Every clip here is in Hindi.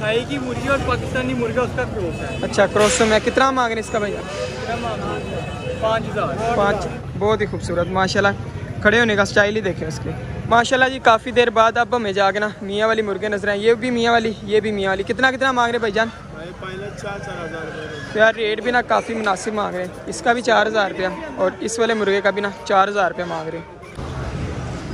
थाई की मुर्गी और पाकिस्तानी मुर्गा उसका क्रॉस है। अच्छा क्रॉस में कितना मांग रहे हैं इसका भैया? पाँच हज़ार। पाँच बहुत ही खूबसूरत माशाल्लाह। खड़े होने का स्टाइल ही देखे उसके। माशाल्लाह जी काफ़ी देर बाद अब हमें जाके ना मियाँ वाली मुर्गे नज़र आए। ये भी मियाँ वाली ये भी मियाँ वाली। कितना कितना मांग रहे भाई जान तो यार रेट भी ना काफ़ी मुनासिब मांग रहे हैं। इसका भी चार हज़ार रुपया और इस वाले मुर्गे का भी ना चार हज़ार रुपया मांग रहे हैं।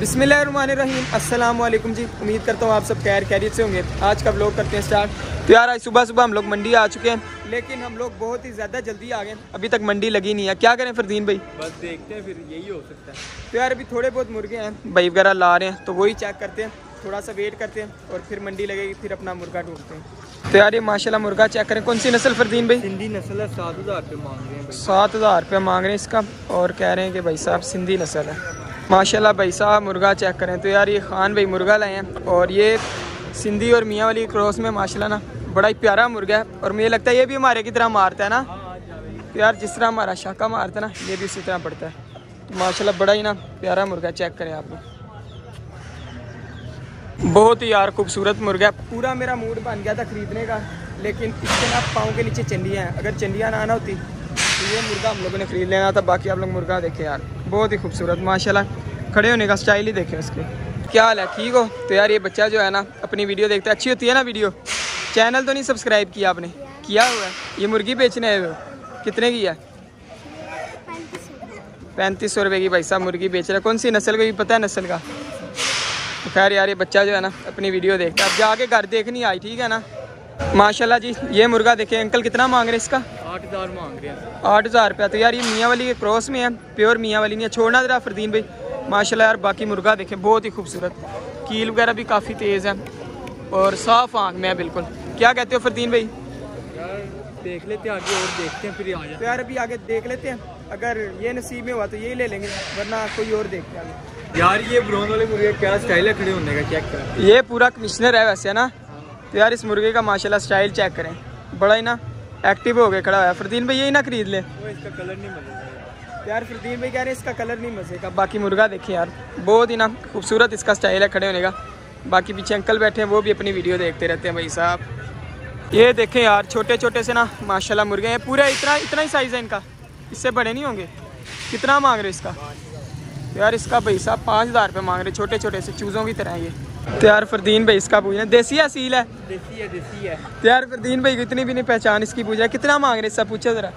अस्सलाम वालेकुम जी। उम्मीद करता हूँ आप सब खैर खैरियत से होंगे। आज का व्लॉग करते हैं स्टार्ट तो यार आज सुबह सुबह हम लोग मंडी आ चुके हैं लेकिन हम लोग बहुत ही ज़्यादा जल्दी आ गए अभी तक मंडी लगी नहीं है। क्या करें फरदीन भाई? बस देखते हैं फिर यही हो सकता है। तो यार अभी थोड़े बहुत मुर्गे हैं भाई वगैरह ला रहे हैं तो वही चेक करते हैं। थोड़ा सा वेट करते हैं और फिर मंडी लगेगी फिर अपना मुर्गा ढूंढते हैं। तो यार ये माशाल्लाह मुर्गा चेक करें। कौन सी नस्ल फरदीन भाई? सिंधी नस्ल है सात हज़ार रुपये मांग रहे हैं सात हज़ार रुपये मांग रहे हैं इसका। और कह रहे हैं कि भाई साहब सिंधी नस्ल है। माशाल्लाह भाई साहब, मुर्गा चेक करें। तो यार ये खान भाई मुर्गा लाए हैं और ये सिंधी और मियाँ वाली क्रॉस में माशाल्लाह ना बड़ा ही प्यारा मुर्गा है और मुझे लगता है ये भी हमारे की तरह मारता है ना। तो यार जिस तरह हमारा शाका मारता है ना, ये भी उसी तरह पड़ता है। तो माशाल्लाह बड़ा ही ना प्यारा मुर्गा चेक करें आप बहुत ही यार खूबसूरत मुर्गा है। पूरा मेरा मूड बन गया था खरीदने का, लेकिन इसके ना पाँव के नीचे चंडियाँ हैं। अगर चंडियाँ ना आना होती तो ये मुर्गा हम लोगों ने खरीद लेना था। बाकी आप लोग मुर्गा देखे यार, बहुत ही खूबसूरत, माशाल्लाह। खड़े होने का स्टाइल ही देखें उसके। क्या हाल है? ठीक हो? तो यार ये बच्चा जो है ना अपनी वीडियो देखता है। अच्छी होती है ना वीडियो चैनल तो नहीं सब्सक्राइब किया आपने? किया हुआ है? ये मुर्गी बेचने आए हो? कितने की है? पैंतीस सौ रुपये की भाई साहब मुर्गी बेच रहा है। कौन सी नस्ल का? भी पता है नस्ल का? तो खैर यार ये बच्चा जो है ना अपनी वीडियो देखता है। अब जाके घर देखनी आई ठीक है ना? माशाल्लाह जी ये मुर्गा देखे अंकल कितना मांग रहे हैं इसका? आठ हज़ार मांग रहे हैं। आठ हज़ार रुपया। तो यार ये मियाँ वाली के क्रॉस में है प्योर मियाँ वाली नहीं है। छोड़ना जरा फरदीन भाई। माशाल्लाह यार बाकी मुर्गा देखें बहुत ही खूबसूरत। कील वगैरह भी काफ़ी तेज़ है और साफ़ आँख में है बिल्कुल। क्या कहते हो फरदीन भाई? यार देख लेते हैं आगे और देखते हैं फिर आ तो यार अभी आगे देख लेते हैं। अगर ये नसीब में हुआ तो यही ले लेंगे वरना कोई और देखते हैं आगे। यार ये ब्राउन वाले मुर्गे क्या स्टाइल है खड़े होने का चेक कर ये पूरा कमिश्नर है वैसे ना? तो यार इस मुर्गे का माशाल्लाह स्टाइल चेक करें। बड़ा ही ना एक्टिव हो गया खड़ा हुआ है। फरदीन भाई यही ना खरीद ले। वो इसका कलर नहीं मिलेगा यार फरदीन भाई कह रहे हैं इसका कलर नहीं मज़े का बाकी मुर्गा देखें यार बहुत ही ना खूबसूरत इसका स्टाइल है खड़े होने का। बाकी पीछे अंकल बैठे हैं वो भी अपनी वीडियो देखते रहते हैं भाई साहब। ये देखें यार छोटे छोटे से ना माशाल्लाह मुर्गे हैं पूरा इतना इतना ही साइज़ है इनका। इससे बड़े नहीं होंगे। कितना मांग रहे इसका? यार इसका भाई साहब पाँच हज़ार रुपये मांग रहे छोटे छोटे से चूज़ों की तरह ये। तो यार फरदीन भाई इसका पूछना देसी है सील है? देसी है देसी है। तो यार फरदीन भाई को इतनी भी नहीं पहचान इसकी पूछा कितना मांग रहे इसका पूछो ज़रा।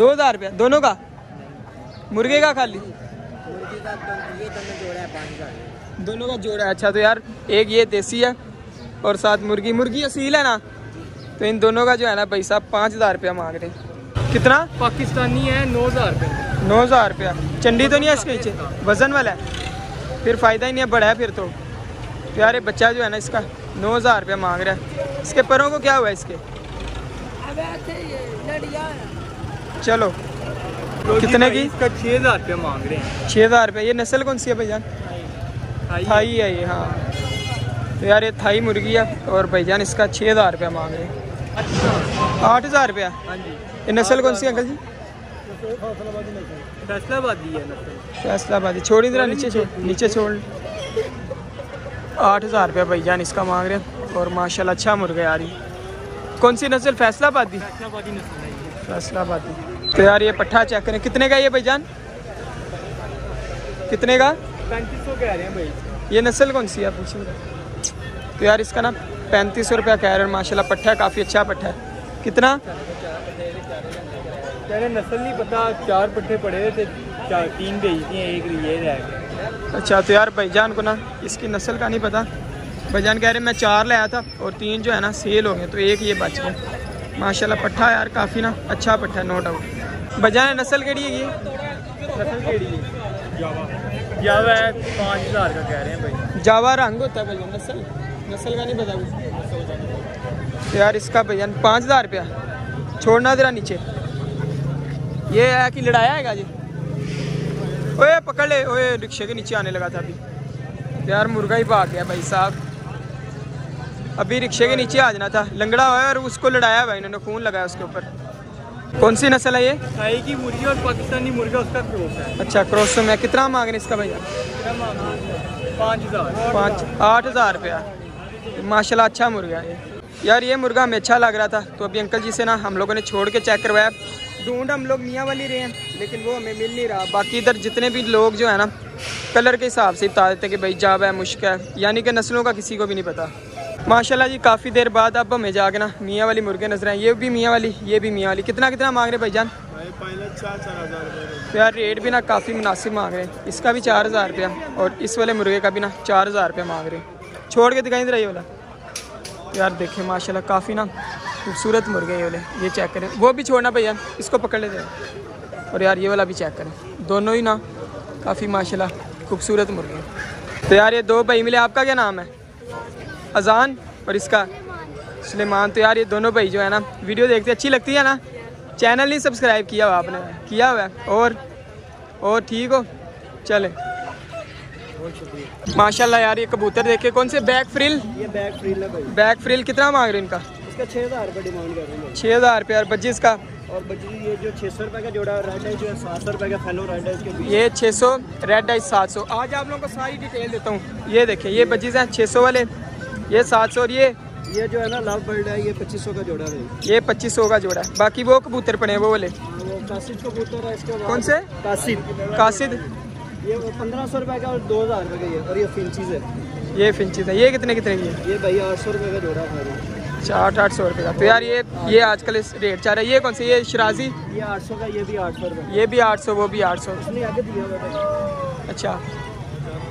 दो हज़ार रुपया। दोनों का? मुर्गे का खाली। दोनों का जोड़ा है। अच्छा तो यार एक ये देसी है और साथ मुर्गी। मुर्गी असील है ना? तो इन दोनों का जो है ना भाई साहब पाँच हज़ार रुपया मांग रहे हैं। कितना? पाकिस्तानी है नौ हज़ार रुपये। नौ हज़ार रुपया। चंडी तो नहीं है इसके पीछे वज़न वाला है। फिर फ़ायदा ही नहीं है बड़ा है फिर तो। तो यार ये बच्चा जो है ना इसका नौ हज़ार रुपया मांग रहा है। इसके परों को क्या हुआ है इसके चलो। कितने की? इसका छः हज़ार रुपये मांग रहे हैं। छः हज़ार रुपया। ये नस्ल कौन सी है भैया थाई। थाई है ये हाँ। तो यार ये थाई मुर्गी है और भाईजान इसका छः हज़ार रुपया मांग रहे हैं। आठ हज़ार रुपया? हाँ ये नस्ल कौन सी अंकल जी? फैसलाबादी है फैसलाबादी। छोड़ी जरा नीचे छोड़ नीचे छोड़। आठ हज़ार रुपया भाईजान इसका मांग रहे हैं और माशाल्लाह अच्छा मुर्गा यार ये। कौन सी नस्ल? फैसलाबादी? फैसलाबादी। तो यार ये पट्ठा चेक करें। कितने का ये भाईजान कितने का? पैंतीस सौ कह रहे हैं भाई। ये नस्ल कौन सी है पूछिए तो यार इसका ना पैंतीस सौ रुपया कह रहे हैं माशाल्लाह पट्ठा है काफ़ी अच्छा पट्ठा है। कितना? नस्ल नहीं पता चार पट्टे पड़े थे चार तीन भेज दिए एक ये रह गए अच्छा तो यार भाईजान को ना इसकी नस्ल का नहीं पता। भाईजान कह रहे मैं चार लाया था और तीन जो है ना सेल हो गए तो एक ये बच गए। माशाल्लाह पट्ठा यार काफ़ी ना अच्छा पट्ठा है नो डाउट भाईजान नस्ल केड़ी है ये नस्ल केड़ी है जावा जावा है पाँच हज़ार का कह रहे हैं भाई। जावा रंग होता है भैया नस्ल। नस्ल का नहीं पता कुछ। तो यार इसका भैया पाँच हज़ार रुपया। छोड़ना जरा नीचे। ये है कि लड़ाया है जी ओए पकड़ ले। ओए रिक्शे के नीचे आने लगा था अभी। तो यार मुर्गा ही भाग गया भाई साहब। अभी रिक्शे के नीचे आ जाना था। लंगड़ा हुआ है और उसको लड़ाया भाई इन्होंने खून लगाया उसके ऊपर। कौन सी नस्ल है ये? थाई की मुर्गी और पाकिस्तानी मुर्गा उसका क्रॉस है। अच्छा क्रॉस में कितना मांग रहे हैं इसका भैया पाँच हज़ार। पाँच आठ हज़ार रुपया। माशाल्लाह अच्छा मुर्गा है ये। यार ये मुर्गा हमें अच्छा लग रहा था तो अभी अंकल जी से ना हम लोगों ने छोड़ के चेक करवाया। ढूंढ हम लोग मियाँ वाली रहे हैं लेकिन वो हमें मिल नहीं रहा। बाकी इधर जितने भी लोग जो है ना कलर के हिसाब से बता देते हैं कि भाई जाब है मुश्क है। यानी कि नस्लों का किसी को भी नहीं पता। माशाल्लाह जी काफ़ी देर बाद अब हमें जाके ना मियाँ वाली मुर्गे नज़र आए। ये भी मियाँ वाली ये भी मियाँ वाली। कितना कितना मांग रहे भाईजान? तो यार रेट भी ना काफ़ी मुनासिब मांग रहे हैं। इसका भी चार हज़ार रुपया। और इस वाले मुर्गे का भी ना चार हज़ार रुपया मांग रहे हैं। छोड़ के दिखाई दे रहा ये वाला। यार देखें माशाल्लाह काफ़ी ना खूबसूरत मुर्गे ये वाले। ये चेक करें। वो भी छोड़ना भैया इसको पकड़ लेते हैं। और यार ये वाला भी चेक करें। दोनों ही ना काफ़ी माशाल्लाह खूबसूरत मुर्गे। तो यार ये दो भाई मिले। आपका क्या नाम है? अजान और इसका सुलेमान। तो यार ये दोनों भाई जो है ना वीडियो देखते अच्छी लगती है ना? चैनल नहीं सब्सक्राइब किया हुआ आपने? किया हुआ है? और और ठीक हो? चले। माशाल्लाह यार ये कबूतर देखे कौन से बैक फ्रिल ये बैग फ्रील है भाई। बैक फ्रिल कितना मांग रहे हैं इनका? इसका छः हज़ार रुपये डिमांड कर रहे हैं छः हज़ार रुपये और बज्जी इसका? और बच्ची ये जो छः सौ रुपये का जोड़ा रेड है जो है सात सौ रुपये का फेलो रेड है इसके ये 600 रेड आई 700 आज आप लोगों को सारी डिटेल देता हूँ। ये देखें ये बजीज हैं 600 वाले। ये 700 और ये? ये जो है ना लव बर्ड है ये पच्चीस सौ का जोड़ा है। ये 2500 का जोड़ा है। बाकी वो कबूतर पड़े वो वाले। हाँ, कासिद कबूतर है इसके कौन से? कासिद। कासिद। ये पंद्रह सौ रुपये का और दो हज़ार रुपये का ये और ये फिंचीज है। ये फिंचीज है। ये कितने कितने की है? ये भाई आठ सौ रुपये का जोड़ा है। अच्छा आठ आठ सौ रुपये का। तो यार ये ये आजकल इस रेट चल रहा है। ये कौन से ये शराजी ये आठ सौ का ये भी आठ सौ रुपये ये भी आठ सौ वो भी आठ सौ। है। अच्छा।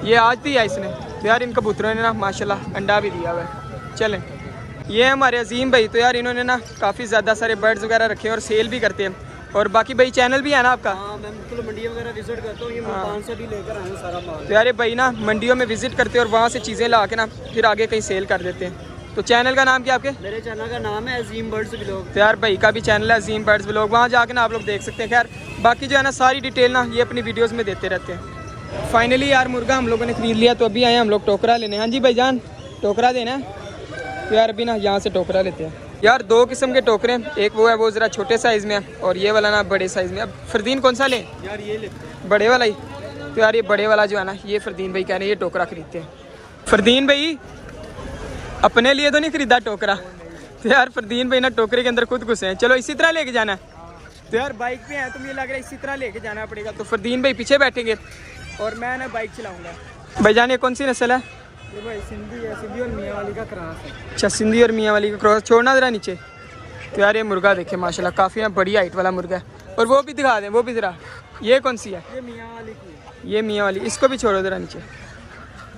ये आज दिया इसने? तो यार इन कबूतरों ने ना माशाल्लाह अंडा भी दिया हुआ है। चलें। ये हमारे अजीम भाई तो यार इन्होंने ना काफ़ी ज़्यादा सारे बर्ड्स वगैरह रखे हैं और सेल भी करते हैं। और बाकी भाई चैनल भी है ना आपका? हाँ मैं बिल्कुल मंडिया वगैरह विज़िट करता हूँ ये मुल्तान से भी लेकर आए सारा माल। तो यार भाई ना मंडियों में विज़िट करते हैं और वहाँ से चीज़ें ला के ना फिर आगे कहीं सेल कर देते हैं। तो चैनल का नाम क्या आपके? मेरे चैनल का नाम है अजीम बर्ड्स ब्लॉग तो यार भाई का भी चैनल है अजीम बर्ड्स ब्लॉग वहाँ जाके ना आप लोग देख सकते हैं। खैर बाकी जो है ना सारी डिटेल ना ये अपनी वीडियोस में देते रहते हैं। फाइनली यार मुर्गा हम लोगों ने खरीद लिया तो अभी आए हम लोग टोकरा लेने। हाँ जी भाई जान टोकरा देना है। तो यार अभी ना यहाँ से टोकरा लेते हैं। यार दो किस्म के टोकरे एक वो है वो ज़रा छोटे साइज़ में है और ये वाला ना बड़े साइज़ में अब फरदीन कौन सा लें? यार ये लेते हैं बड़े वाला ही। तो यार ये बड़े वाला जो है ना ये फरदीन भाई कह रहे हैं ये टोकरा खरीदते हैं। फरदीन भाई अपने लिए तो नहीं खरीदा टोकरा? तो यार फरदीन भाई ना टोकरे के अंदर खुद घुसे हैं। चलो इसी तरह लेके जाना है। तो यार बाइक पे है तो मुझे लग रहा है इसी तरह लेके जाना पड़ेगा। तो फरदीन भाई पीछे बैठेंगे। और मैं ना बाइक चलाऊँगा। भाईजान ये कौन सी नस्ल है? ये भाई सिंधी है सिंधी और मियाँ वाली का क्रॉस है। अच्छा सिंधी और मियाँ वाली का क्रॉस छोड़ना जरा नीचे। तो यार ये मुर्गा देखे माशाल्लाह काफ़ी ना बड़ी हाइट वाला मुर्गा है। और वो भी दिखा दें वो भी ज़रा। ये कौन सी है? ये मियाँ वाली की ये मियाँ वाली इसको भी छोड़ो ज़रा नीचे।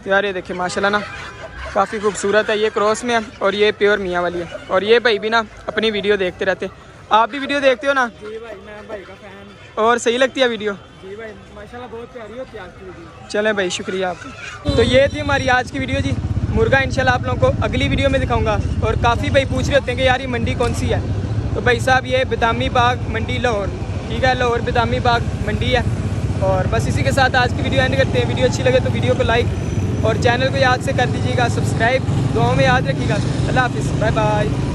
तो यार ये देखिए माशाल्लाह ना काफ़ी खूबसूरत है। ये क्रॉस में है और ये प्योर मियाँ वाली है। और ये भाई भी ना अपनी वीडियो देखते रहते। हैं आप भी वीडियो देखते हो ना? जी भाई मैं भाई का फ़ैन और सही लगती है वीडियो? जी भाई माशाल्लाह बहुत प्यारी होती है आपकी वीडियो। चलें भाई शुक्रिया आपका। तो ये थी हमारी आज की वीडियो जी। मुर्गा इंशाल्लाह आप लोगों को अगली वीडियो में दिखाऊँगा। और काफ़ी भाई पूछ रहे होते हैं कि यार ये मंडी कौन सी है? तो भाई साहब ये बिदामी बाग मंडी लाहौर। ठीक है लाहौर बिदामी बाग मंडी है। और बस इसी के साथ आज की वीडियो एंड करते हैं। वीडियो अच्छी लगे तो वीडियो को लाइक और चैनल को याद से कर दीजिएगा सब्सक्राइब दुआओं में याद रखिएगा। अल्लाह हाफिज़। Bye bye